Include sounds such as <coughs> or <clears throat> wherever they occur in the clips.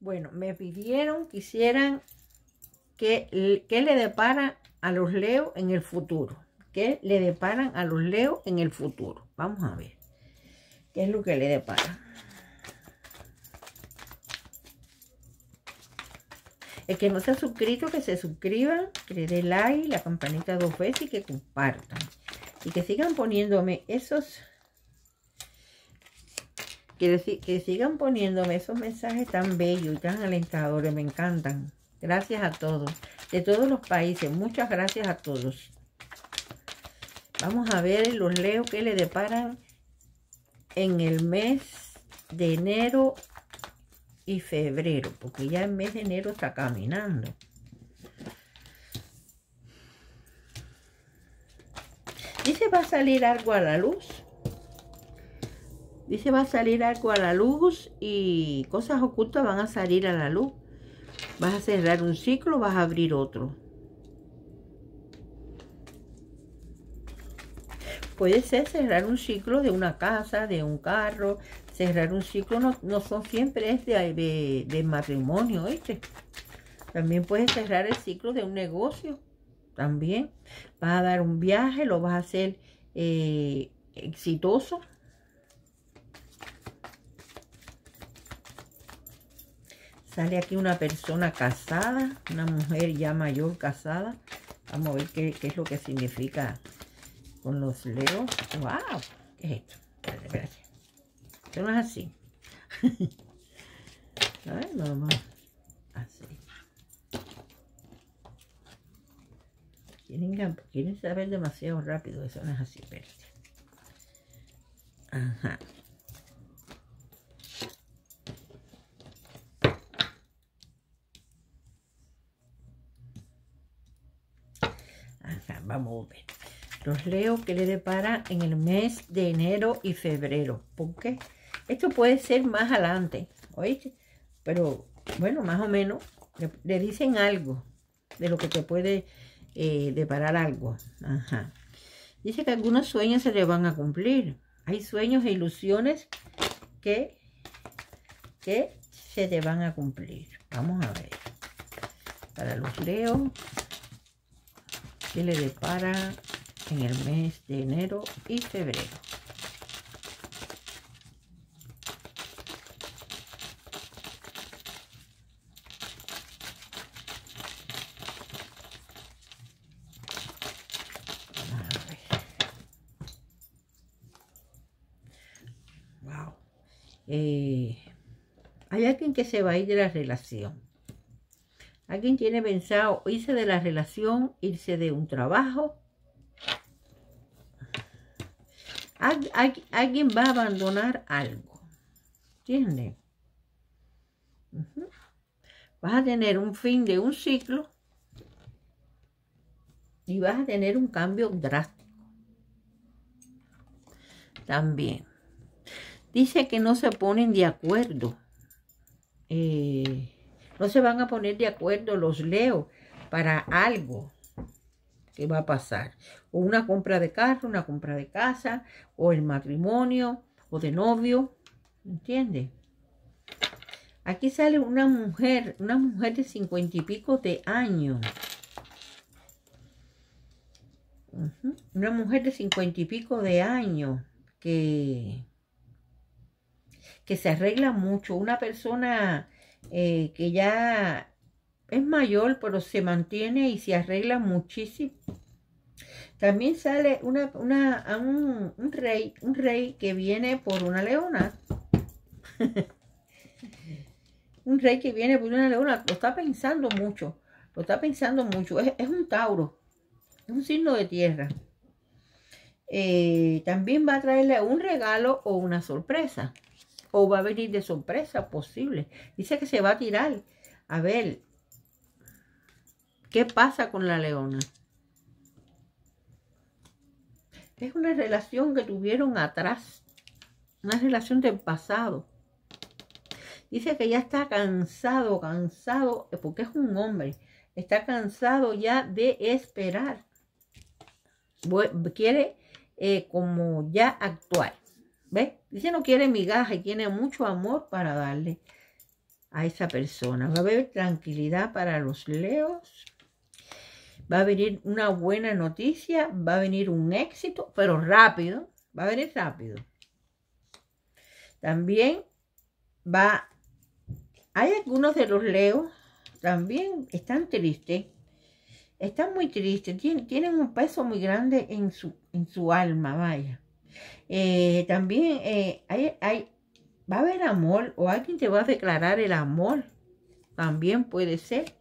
Bueno, me pidieron que hicieran que, que le deparan a los Leo en el futuro. ¿Qué le deparan a los Leo en el futuro? Vamos a ver. ¿Qué es lo que le depara? El que no se ha suscrito, que se suscriban, que le dé like, la campanita dos veces y que compartan. Y que sigan poniéndome esos que, sigan poniéndome esos mensajes tan bellos y tan alentadores, me encantan. Gracias a todos, de todos los países, muchas gracias a todos. Vamos a ver los leo que le deparan en el mes de enero y febrero, porque ya el mes de enero está caminando. Dice va a salir algo a la luz. Dice va a salir algo a la luz y cosas ocultas van a salir a la luz. Vas a cerrar un ciclo, vas a abrir otro. Puede ser cerrar un ciclo de una casa, de un carro. Cerrar un ciclo no, son siempre es de, de, matrimonio, ¿viste? También puedes cerrar el ciclo de un negocio. También. Vas a dar un viaje, lo vas a hacer eh, exitoso. Sale aquí una persona casada, una mujer ya mayor casada. Vamos a ver qué, es lo que significa con los leos. ¡Wow! ¿Qué es esto? Espérate, espérate. Esto no es así. Ay, no, Así. Quieren, quieren saber demasiado rápido. Eso no es así, espérate. Ajá. Vamos a ver. Los leo que le depara en el mes de enero y febrero. ¿Por qué? Esto puede ser más adelante, ¿oíste? Pero, bueno, más o menos, le, dicen algo de lo que te puede eh, deparar algo. Ajá. Dice que algunos sueños se le van a cumplir. Hay sueños e ilusiones que, que se te van a cumplir. Vamos a ver. Para los leo, que le depara en el mes de enero y febrero. Wow. Eh, hay alguien que se va a ir de la relación. Alguien tiene pensado irse de la relación, irse de un trabajo. alguien va a abandonar algo. ¿Entiendes? Vas a tener un fin de un ciclo y vas a tener un cambio drástico. También. Dice que no se ponen de acuerdo. Eh, no se van a poner de acuerdo los leo para algo que va a pasar. O una compra de carro, una compra de casa, o el matrimonio, o de novio. ¿Entiendes? Aquí sale una mujer, una mujer de cincuenta y pico de años. Una mujer de cincuenta y pico de años que, que se arregla mucho. Una persona eh, que ya es mayor, pero se mantiene y se arregla muchísimo. También sale una, un, rey, un rey que viene por una leona. <laughs> un rey que viene por una leona. Lo está pensando mucho. Lo está pensando mucho. Es, un Tauro. Es un signo de tierra. Eh, también va a traerle un regalo o una sorpresa o va a venir de sorpresa posible. Dice que se va a tirar. A ver, ¿qué pasa con la leona? Es una relación que tuvieron atrás, una relación del pasado. Dice que ya está cansado, cansado, porque es un hombre, está cansado ya de esperar. Quiere eh, como ya actuar. ¿Ves? Dice no quiere migaja y tiene mucho amor para darle. a esa persona. Va a haber tranquilidad para los leos. Va a venir una buena noticia, va a venir un éxito, pero rápido, va a venir rápido. También va, hay algunos de los leos, también están tristes, están muy tristes, tienen, un peso muy grande en su, en su alma, vaya. Eh, también eh, hay, hay, va a haber amor o alguien te va a declarar el amor. También puede ser.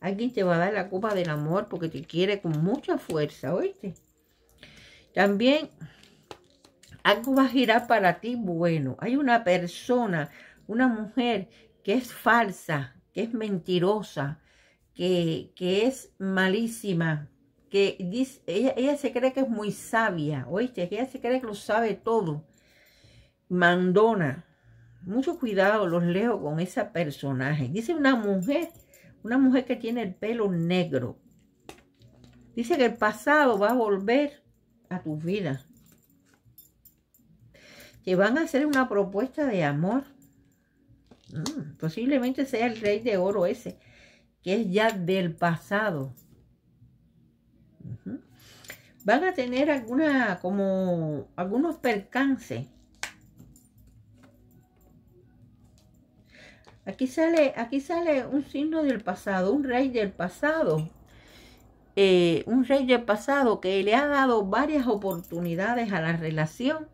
Alguien te va a dar la copa del amor porque te quiere con mucha fuerza, ¿oíste? También algo va a girar para ti bueno. Hay una persona, una mujer que es falsa, que es mentirosa, que, que es malísima, que dice, ella, ella se cree que es muy sabia, ¿oíste? Ella se cree que lo sabe todo. Mandona. Mucho cuidado, los leo con ese personaje. Dice una mujer, una mujer que tiene el pelo negro. Dice que el pasado va a volver a tu vida. Que van a hacer una propuesta de amor. Mm, posiblemente sea el rey de oro ese, que es ya del pasado. Van a tener alguna, como, algunos percances Aquí sale, aquí sale un signo del pasado, un rey del pasado. Eh, un rey del pasado que le ha dado varias oportunidades a la relación,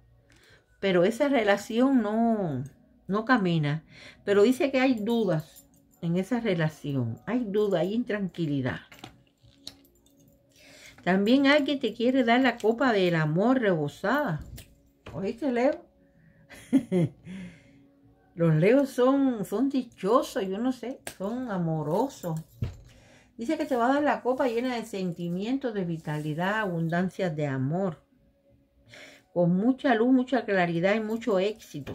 pero esa relación no, no camina. Pero dice que hay dudas en esa relación, hay duda, hay intranquilidad. También alguien te quiere dar la copa del amor rebosada. ¿Oíste, Leo? <laughs> Los leos son, son dichosos, yo no sé, son amorosos. Dice que te va a dar la copa llena de sentimientos, de vitalidad, abundancia de amor. Con mucha luz, mucha claridad y mucho éxito.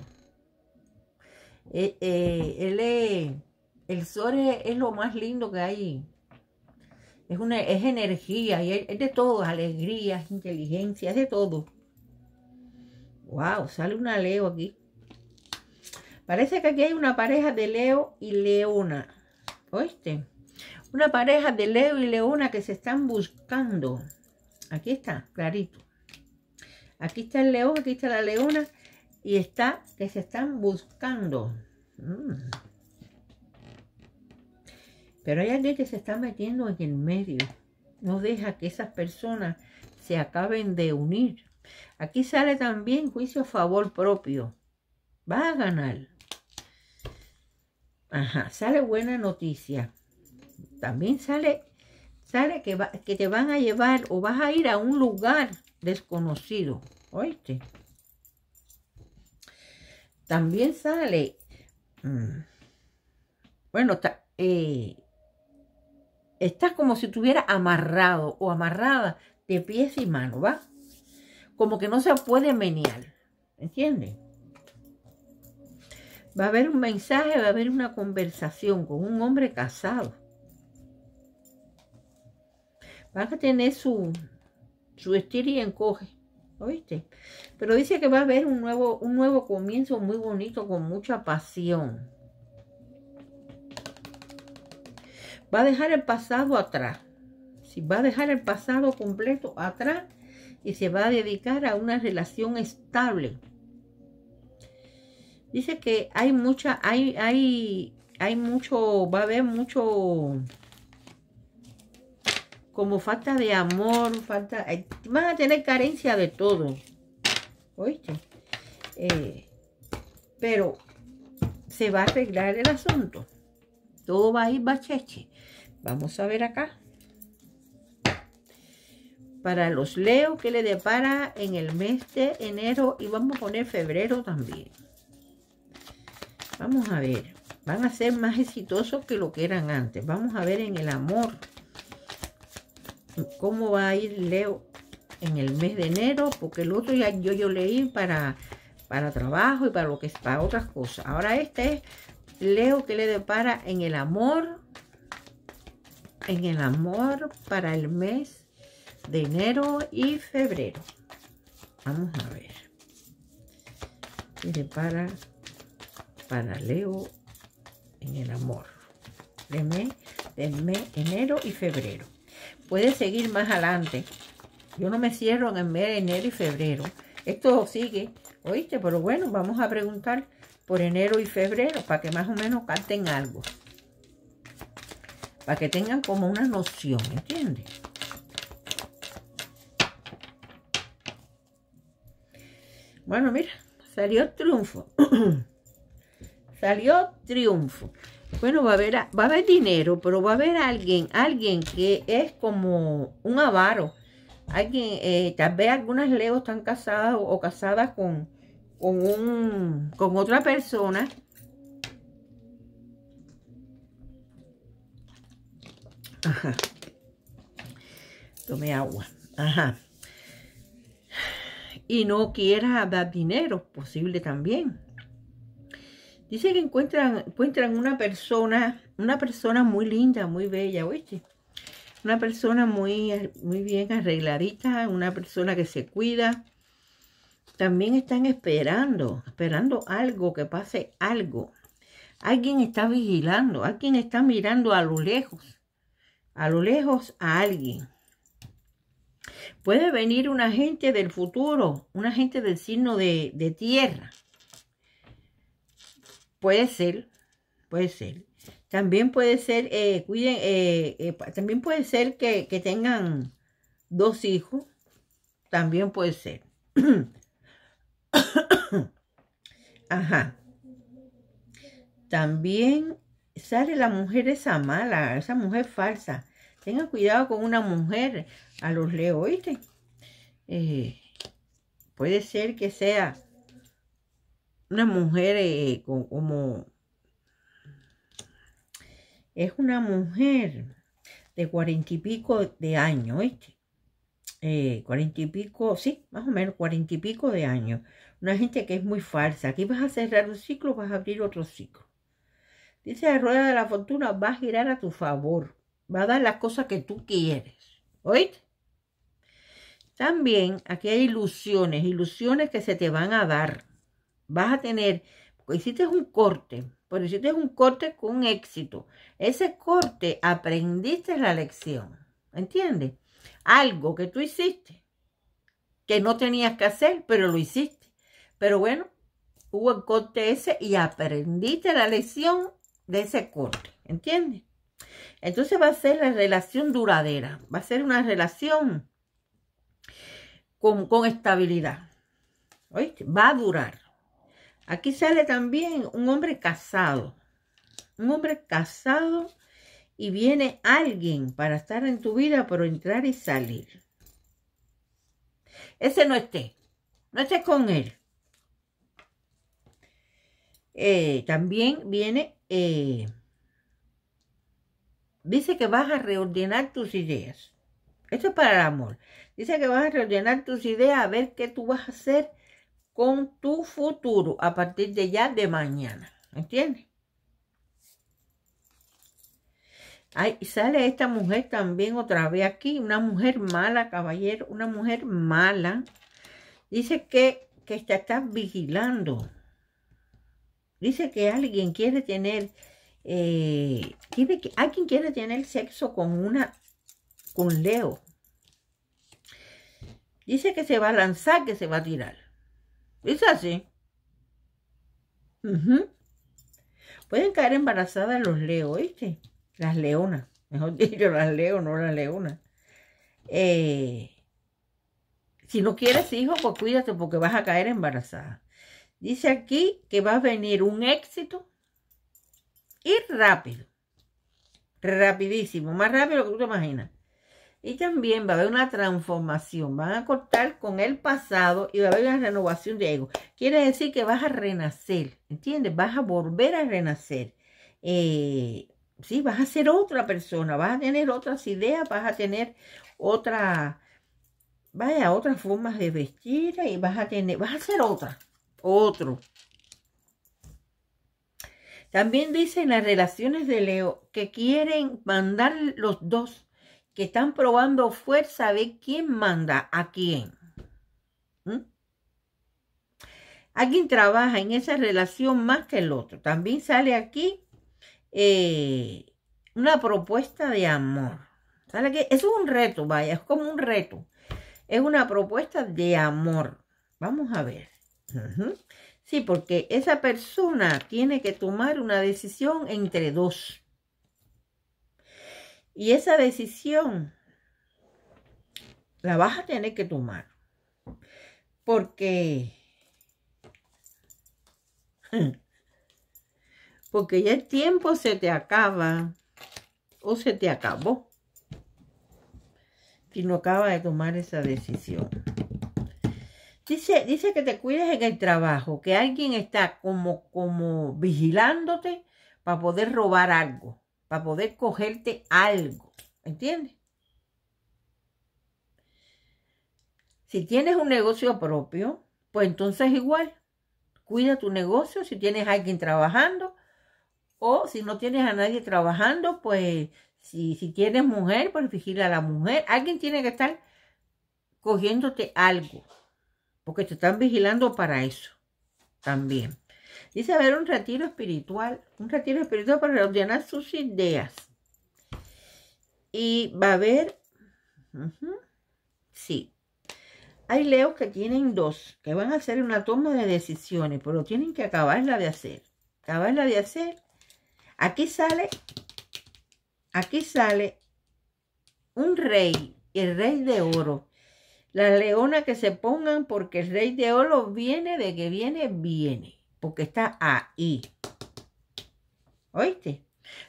Eh, eh, el sol es, lo más lindo que hay. Es, una, es energía, y es, de todo, alegría, inteligencia, es de todo. Wow, sale una Leo aquí. Parece que aquí hay una pareja de Leo y Leona. ¿Oíste? Una pareja de Leo y Leona que se están buscando. Aquí está, clarito. Aquí está el león, aquí está la leona. Y está que se están buscando. Mm. Pero hay alguien que se está metiendo en el medio. No deja que esas personas se acaben de unir. Aquí sale también juicio a favor propio. Va a ganar. Ajá, sale buena noticia. También sale, sale que, que te van a llevar o vas a ir a un lugar desconocido. ¿Oíste? También sale, mm, bueno, eh, estás como si estuviera amarrado o amarrada de pies y manos, ¿va? Como que no se puede menear, ¿entiendes? Va a haber un mensaje, va a haber una conversación con un hombre casado. Van a tener su, su estilo y encoge. ¿Oíste? Pero dice que va a haber un nuevo, un nuevo comienzo muy bonito, con mucha pasión. Va a dejar el pasado atrás. Si va a dejar el pasado completo atrás y se va a dedicar a una relación estable Dice que hay mucha, hay, hay, hay mucho, va a haber mucho, como falta de amor, falta, van a tener carencia de todo. ¿Oíste? Eh, pero se va a arreglar el asunto. Todo va a ir bacheche. Vamos a ver acá. Para los Leo que le depara en el mes de enero y vamos a poner febrero también. Vamos a ver. Van a ser más exitosos que lo que eran antes. Vamos a ver en el amor. Cómo va a ir Leo en el mes de enero. Porque el otro ya yo, yo leí para, para trabajo y para lo que para otras cosas. Ahora este es Leo que le depara en el amor. En el amor para el mes de enero y febrero. Vamos a ver. ¿Qué depara para Leo en el amor. Del mes, del mes enero y febrero. Puede seguir más adelante. Yo no me cierro en el mes de enero y febrero. Esto sigue, oíste, pero bueno, vamos a preguntar por enero y febrero para que más o menos canten algo. Para que tengan como una noción, ¿entiendes? Bueno, mira, salió triunfo. <clears throat> salió triunfo. Bueno, va a, haber, va a haber dinero, pero va a haber alguien, alguien que es como un avaro. Alguien, eh, tal vez algunas leos están casadas o, casadas con, con, un, con otra persona. Ajá. Tome agua. Ajá y no quiera dar dinero, posible también. Dice que encuentran, encuentran una persona, una persona muy linda, muy bella, ¿oíste? Una persona muy, muy bien arregladita, una persona que se cuida. También están esperando, esperando algo, que pase algo. Alguien está vigilando, alguien está mirando a lo lejos, a lo lejos a alguien. Puede venir una gente del futuro, una gente del signo de, tierra. Puede ser, puede ser. También puede ser, eh, cuiden, eh, eh, también puede ser que, que tengan dos hijos. También puede ser. <coughs> Ajá. También sale la mujer esa mala, esa mujer falsa. Tengan cuidado con una mujer a los leo, ¿oíste? Eh, puede ser que sea una mujer eh, como... Es una mujer de cuarenta y pico de años, ¿oíste? Eh, cuarenta y pico, sí, más o menos cuarenta y pico de años. Una gente que es muy falsa. Aquí vas a cerrar un ciclo, vas a abrir otro ciclo. Dice la rueda de la fortuna, va a girar a tu favor. Va a dar las cosas que tú quieres. ¿Oíste? También aquí hay ilusiones, ilusiones que se te van a dar. Vas a tener, porque hiciste un corte, pero hiciste un corte con éxito. Ese corte aprendiste la lección, ¿entiendes? Algo que tú hiciste, que no tenías que hacer, pero lo hiciste. Pero bueno, hubo el corte ese y aprendiste la lección de ese corte, ¿entiendes? Entonces va a ser la relación duradera, va a ser una relación con, estabilidad. ¿Oíste? Va a durar. Aquí sale también un hombre casado. Un hombre casado y viene alguien para estar en tu vida, pero entrar y salir. Ese no esté. No esté con él. Eh, también viene, eh, dice que vas a reordenar tus ideas. Esto es para el amor. Dice que vas a rellenar tus ideas a ver qué tú vas a hacer con tu futuro a partir de ya de mañana. ¿Entiendes? Ay, sale esta mujer también otra vez aquí, una mujer mala, caballero, una mujer mala. Dice que, que te está vigilando. Dice que alguien quiere tener, eh, quiere, alguien quiere tener sexo con una, con Leo. Dice que se va a lanzar, que se va a tirar. Es así. Pueden caer embarazadas los leos, ¿viste? Las leonas. Mejor <laughs> dicho, las leo, no las leonas. Eh, si no quieres hijos, pues cuídate porque vas a caer embarazada. Dice aquí que va a venir un éxito y rápido. Rapidísimo, más rápido que tú te imaginas. Y también va a haber una transformación. Van a cortar con el pasado y va a haber una renovación de ego. Quiere decir que vas a renacer, ¿entiendes? Vas a volver a renacer. Eh, sí, vas a ser otra persona, vas a tener otras ideas, vas a tener otra, vaya, otras formas de vestir y vas a tener, vas a ser otra, otro. También dicen las relaciones de Leo que quieren mandar los dos que están probando fuerza de quién manda a quién. ¿Mm? Alguien trabaja en esa relación más que el otro. También sale aquí eh, una propuesta de amor. ¿Sale que Eso es un reto, vaya, es como un reto. Es una propuesta de amor. Vamos a ver. Sí, porque esa persona tiene que tomar una decisión entre dos. Y esa decisión la vas a tener que tomar. Porque... <laughs> Porque ya el tiempo se te acaba o se te acabó. Si no acaba de tomar esa decisión. Dice, que te cuides en el trabajo, que alguien está como, como vigilándote para poder robar algo, para poder cogerte algo. ¿Entiendes? Si tienes un negocio propio, pues entonces igual, cuida tu negocio si tienes a alguien trabajando o si no tienes a nadie trabajando, pues si, si tienes mujer, pues vigila a la mujer. Alguien tiene que estar cogiéndote algo, porque te están vigilando para eso también. Dice haber un retiro espiritual, un retiro espiritual para ordenar sus ideas. Y va a haber, sí, hay leos que tienen dos, que van a hacer una toma de decisiones, pero tienen que acabarla de hacer. Acabarla de hacer. Aquí sale, aquí sale un rey, el rey de oro. La leona que se pongan porque el rey de oro viene de que viene, viene. Porque está ahí. ¿Oíste?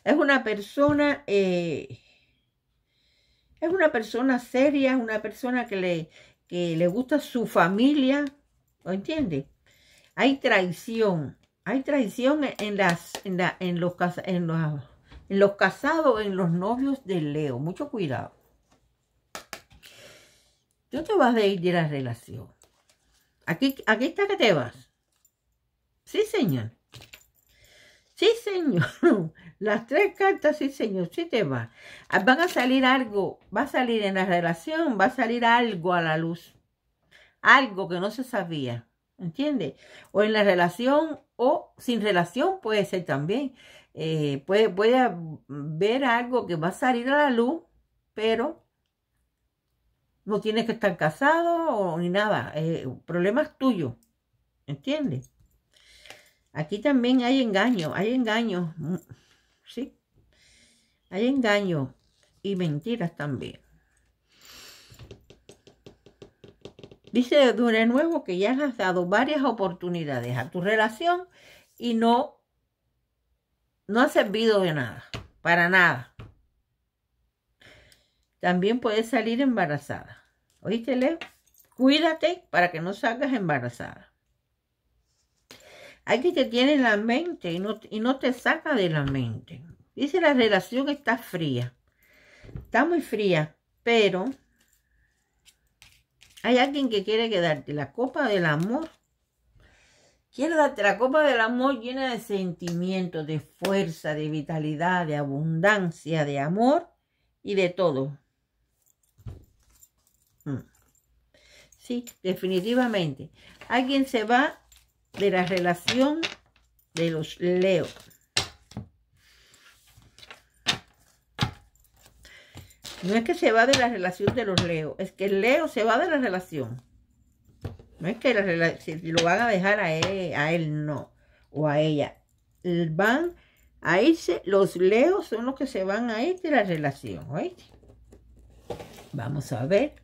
Es una persona, eh, es una persona seria, una persona que le, que le gusta su familia, ¿lo entiende? Hay traición, hay traición en, las, en, en, los, en, los, en los casados, en los novios de Leo. Mucho cuidado. Tú te vas a ir de la relación. Aquí, aquí está que te vas. Sí, señor. Sí, señor. <laughs> Las tres cartas, sí, señor, sí te va. Ah, van a salir algo, va a salir en la relación, va a salir algo a la luz. Algo que no se sabía, ¿entiendes? O en la relación o sin relación puede ser también. Eh, puede, puede ver algo que va a salir a la luz, pero no tienes que estar casado o ni nada. Eh, problemas tuyos, ¿entiendes? Aquí también hay engaño, hay engaño, mm, ¿sí? Hay engaño y mentiras también. Dice de nuevo que ya has dado varias oportunidades a tu relación y no, no ha servido de nada, para nada. También puedes salir embarazada. ¿Oíste, Leo? Cuídate para que no salgas embarazada. Hay que te tiene en la mente y no, y no te saca de la mente. Dice la relación está fría. Está muy fría, pero hay alguien que quiere que darte la copa del amor. Quiere darte la copa del amor llena de sentimientos, de fuerza, de vitalidad, de abundancia, de amor y de todo. Mm. Sí, definitivamente. Alguien se va de la relación de los Leo. No es que se va de la relación de los Leo, es que el Leo se va de la relación. No es que lo van a dejar a él no, o a ella. Van a irse, los Leos son los que se van a ir de la relación, Vamos a ver.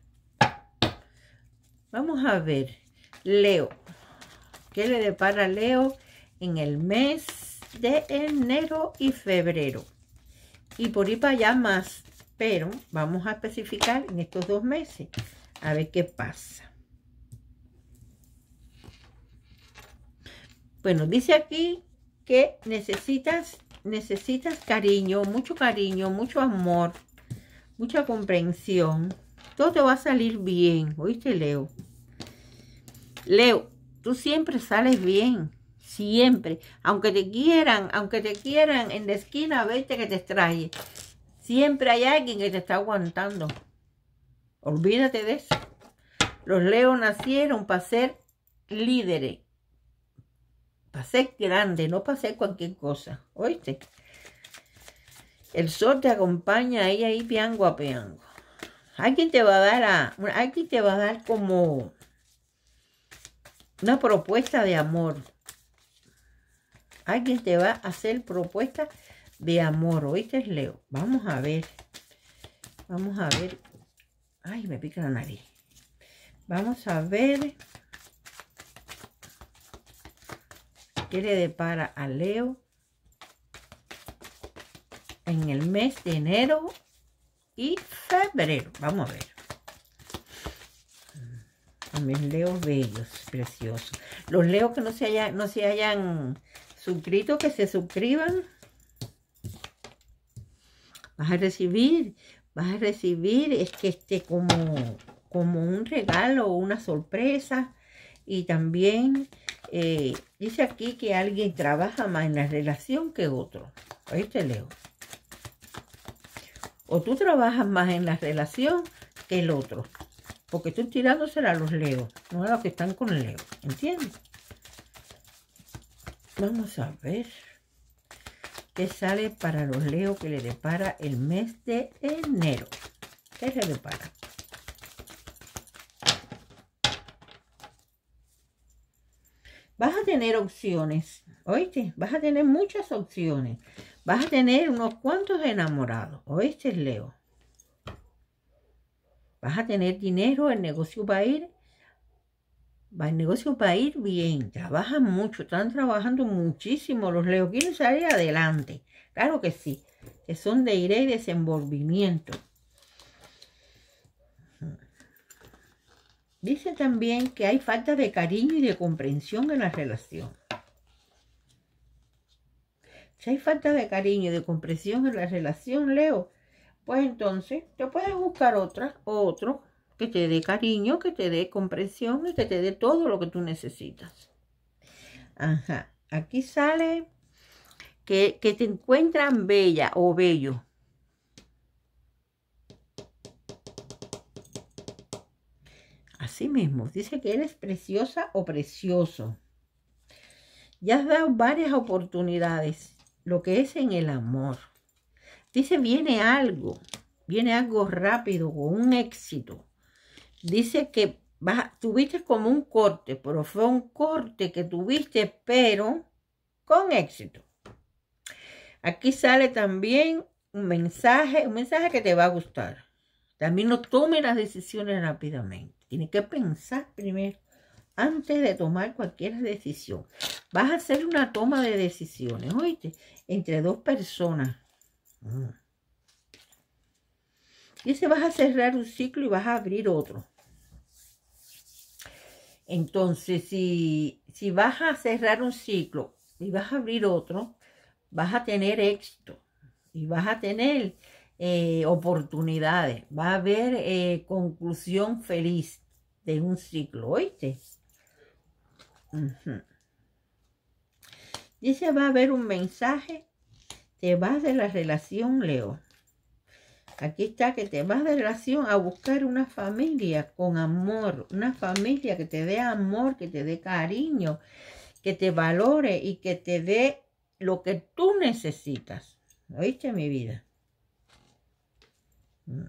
Vamos a ver. Leo. ¿Qué le depara Leo en el mes de enero y febrero? Y por ir para allá más, pero vamos a especificar en estos dos meses, a ver qué pasa. Bueno, dice aquí que necesitas, necesitas cariño, mucho cariño, mucho amor, mucha comprensión. Todo te va a salir bien, ¿oíste, Leo? Leo, Tú siempre sales bien, siempre. Aunque te quieran, aunque te quieran en la esquina, vete que te extrae. Siempre hay alguien que te está aguantando. Olvídate de eso. Los leos nacieron para ser líderes. Para ser grandes, no para ser cualquier cosa. ¿Oíste? El sol te acompaña ahí, ahí, piango a piango. Alguien te va a dar a, alguien te va a dar como una propuesta de amor. Alguien te va a hacer propuesta de amor. ¿Oíste, Leo? Vamos a ver. Vamos a ver. Ay, me pica la nariz. Vamos a ver qué le depara a Leo en el mes de enero y febrero. Vamos a ver. También leos bellos, preciosos. Los leos que no se, hayan, no se hayan suscrito, que se suscriban. Vas a recibir, vas a recibir, es que esté como, como un regalo una sorpresa. Y también eh, dice aquí que alguien trabaja más en la relación que otro. ¿Oíste, Leo? O tú trabajas más en la relación que el otro. Porque estoy tirándosela a los leos, no a los que están con leo. ¿Entiendes? Vamos a ver qué sale para los leos que le depara el mes de enero. ¿Qué le depara? Vas a tener opciones, ¿oíste? Vas a tener muchas opciones. Vas a tener unos cuantos enamorados, ¿oíste, Leo? Vas a tener dinero, el negocio va a ir, el negocio va a ir bien, trabajan mucho, están trabajando muchísimo, los leos quieren salir adelante, claro que sí, que son de ira y desenvolvimiento. Dice también que hay falta de cariño y de comprensión en la relación. Si hay falta de cariño y de comprensión en la relación, Leo, pues entonces te puedes buscar otra, otro que te dé cariño, que te dé comprensión y que te dé todo lo que tú necesitas. Ajá. Aquí sale que, que te encuentran bella o bello. Así mismo, dice que eres preciosa o precioso. Ya has dado varias oportunidades lo que es en el amor. Dice, viene algo, viene algo rápido, con un éxito. Dice que tuviste como un corte, pero fue un corte que tuviste, pero con éxito. Aquí sale también un mensaje, un mensaje que te va a gustar. También no tome las decisiones rápidamente. Tienes que pensar primero antes de tomar cualquier decisión. Vas a hacer una toma de decisiones, oíste, entre dos personas. Mm. Dice, vas a cerrar un ciclo y vas a abrir otro. Entonces, si, si vas a cerrar un ciclo y vas a abrir otro, vas a tener éxito y vas a tener eh, oportunidades. Va a haber eh, conclusión feliz de un ciclo, ¿oíste? Dice, va a haber un mensaje. Te vas de la relación, Leo. Aquí está que te vas de relación a buscar una familia con amor. Una familia que te dé amor, que te dé cariño, que te valore y que te dé lo que tú necesitas. ¿Oíste, mi vida? Mm.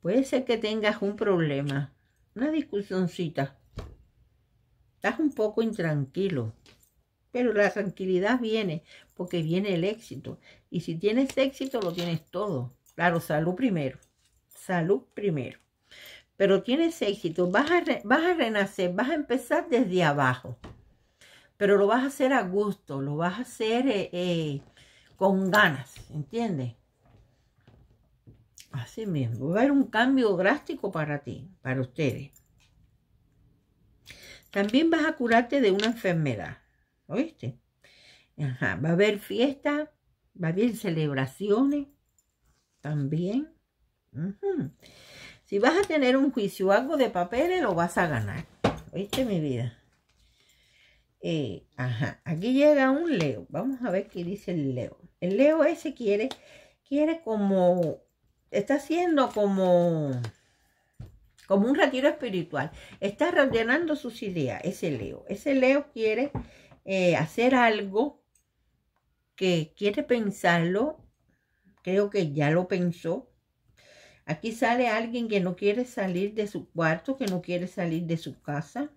Puede ser que tengas un problema, una discusioncita Estás un poco intranquilo, pero la tranquilidad viene porque viene el éxito. Y si tienes éxito, lo tienes todo. Claro, salud primero. Salud primero. Pero tienes éxito, vas a, vas a renacer, vas a empezar desde abajo. Pero lo vas a hacer a gusto, lo vas a hacer eh, eh, con ganas, ¿entiendes? Así mismo, va a haber un cambio drástico para ti, para ustedes. También vas a curarte de una enfermedad. ¿Oíste? Ajá. Va a haber fiesta, va a haber celebraciones también. Si vas a tener un juicio o algo de papeles, lo vas a ganar. ¿Oíste, mi vida? Eh, ajá. Aquí llega un Leo. Vamos a ver qué dice el Leo. El Leo ese quiere, quiere como, está haciendo como como un retiro espiritual. Está rellenando sus ideas, ese Leo. Ese Leo quiere eh, hacer algo que quiere pensarlo. Creo que ya lo pensó. Aquí sale alguien que no quiere salir de su cuarto, que no quiere salir de su casa.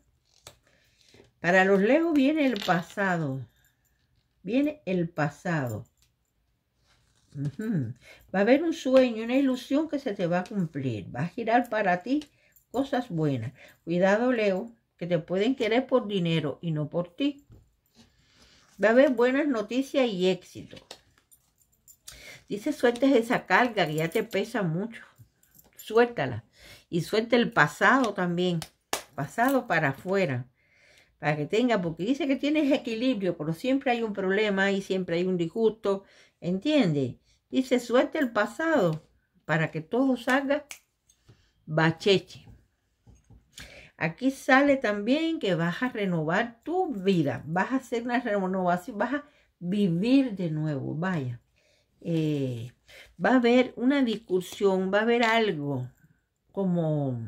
Para los Leo viene el pasado. Viene el pasado. Va a haber un sueño, una ilusión que se te va a cumplir. Va a girar para ti cosas buenas. Cuidado, Leo, que te pueden querer por dinero y no por ti. Va a haber buenas noticias y éxito. Dice, sueltes esa carga que ya te pesa mucho. Suéltala. Y suelta el pasado también. Pasado para afuera. Para que tenga, porque dice que tienes equilibrio, pero siempre hay un problema y siempre hay un disgusto. ¿Entiende? Dice, suelta el pasado para que todo salga bacheche. Aquí sale también que vas a renovar tu vida, vas a hacer una renovación, vas a vivir de nuevo, vaya. Eh, va a haber una discusión, va a haber algo como,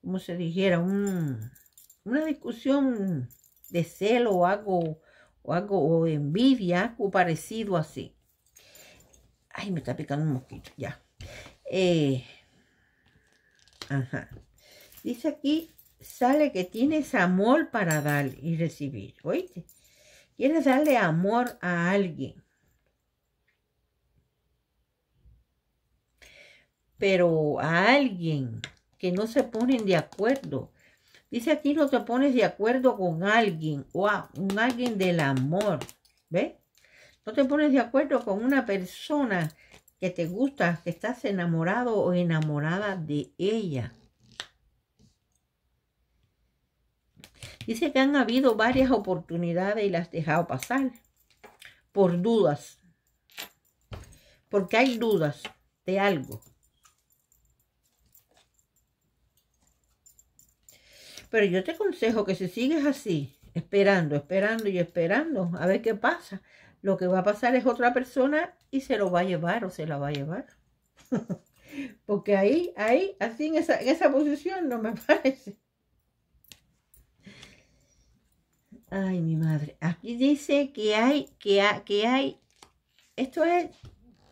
como se dijera, una discusión de celo o algo, o algo, o envidia, o parecido así. Ay, me está picando un mosquito, ya. Eh, ajá. Dice aquí, sale que tienes amor para dar y recibir. ¿Oíste? Quieres darle amor a alguien. Pero a alguien que no se ponen de acuerdo. Dice aquí no te pones de acuerdo con alguien o a un alguien del amor. ¿Ves? No te pones de acuerdo con una persona que te gusta, que estás enamorado o enamorada de ella. Dice que han habido varias oportunidades y las dejado pasar por dudas. Porque hay dudas de algo. Pero yo te aconsejo que si sigues así, esperando, esperando y esperando, a ver qué pasa, lo que va a pasar es otra persona y se lo va a llevar o se la va a llevar. <laughs> Porque ahí, ahí, así en esa, en esa posición no me <laughs> parece. Ay, mi madre. Aquí dice que hay, que, que hay, esto es,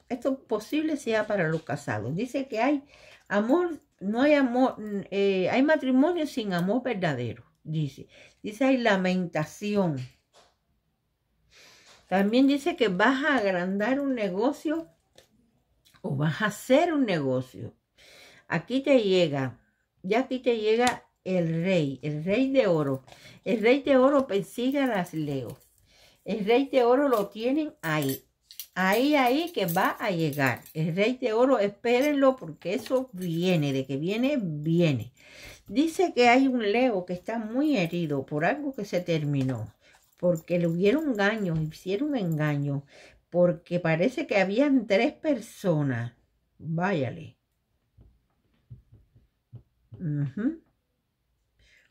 esto posible sea para los casados. Dice que hay amor, no hay amor, eh, hay matrimonio sin amor verdadero. Dice, dice hay lamentación. También dice que vas a agrandar un negocio o vas a hacer un negocio. Aquí te llega, ya aquí te llega el rey, el rey de oro. El rey de oro persigue a las Leo. El rey de oro lo tienen ahí. Ahí, ahí que va a llegar. El rey de oro, espérenlo porque eso viene. De que viene, viene. Dice que hay un Leo que está muy herido por algo que se terminó. Porque le hubieron engaños, hicieron engaño. Porque parece que habían tres personas. Váyale.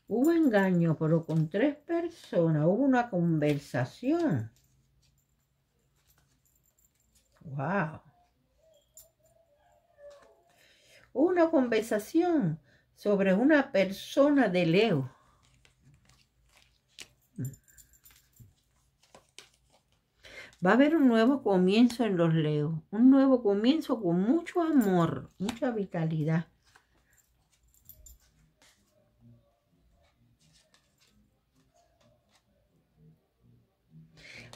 Hubo engaño, pero con tres personas. Hubo una conversación. Wow. Una conversación sobre una persona de Leo. Va a haber un nuevo comienzo en los Leos. Un nuevo comienzo con mucho amor, mucha vitalidad.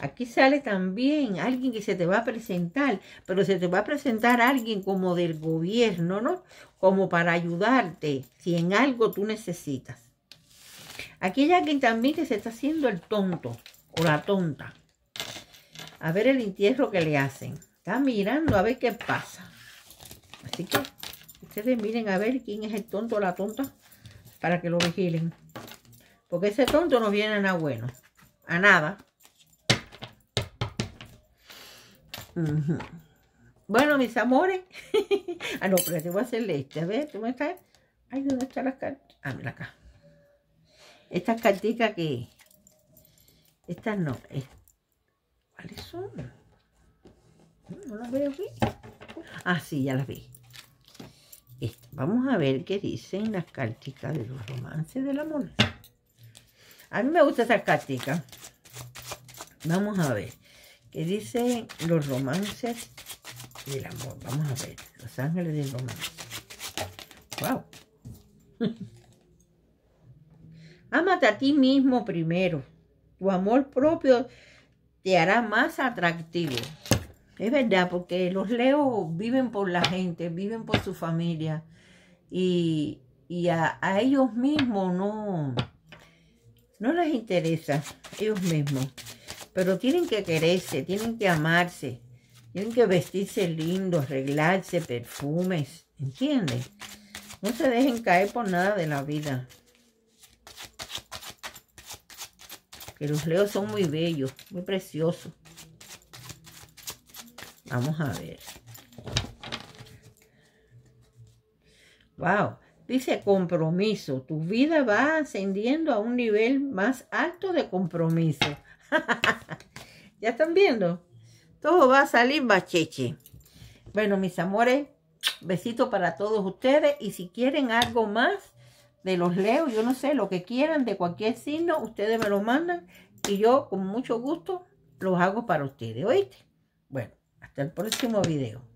Aquí sale también alguien que se te va a presentar, pero se te va a presentar alguien como del gobierno, ¿no? Como para ayudarte si en algo tú necesitas. Aquí hay alguien también que se está haciendo el tonto o la tonta. A ver el entierro que le hacen. Está mirando a ver qué pasa. Así que ustedes miren a ver quién es el tonto o la tonta para que lo vigilen. Porque ese tonto no viene a nada bueno. A nada. Bueno, mis amores. <laughs> ah, no, pero te voy a hacerle este. A ver, ¿cómo está? Ay, ¿dónde están las cartas? Ah, mira acá. Estas cartitas que... Estas no. ¿Cuáles son? No las veo aquí. Ah, sí, ya las vi. Vamos a ver qué dicen las cartitas de los romances del amor. A mí me gusta estas cartitas. Vamos a ver. Que dice los romances del amor. Vamos a ver, los ángeles del romance. ¡Wow! <laughs> Ámate a ti mismo primero. Tu amor propio te hará más atractivo. Es verdad, porque los leos viven por la gente, viven por su familia. Y, a, a, ellos mismos no, no les interesa, ellos mismos. Pero tienen que quererse, tienen que amarse, tienen que vestirse lindo, arreglarse, perfumes, ¿entiendes? No se dejen caer por nada de la vida. Que los leos son muy bellos, muy preciosos. Vamos a ver. Wow. Dice compromiso. Tu vida va ascendiendo a un nivel más alto de compromiso. <laughs> ¿Ya están viendo? Todo va a salir bacheche. Bueno, mis amores, besito para todos ustedes. Y si quieren algo más de los leo, yo no sé, lo que quieran de cualquier signo, ustedes me lo mandan. Y yo con mucho gusto los hago para ustedes. ¿Oíste? Bueno, hasta el próximo video.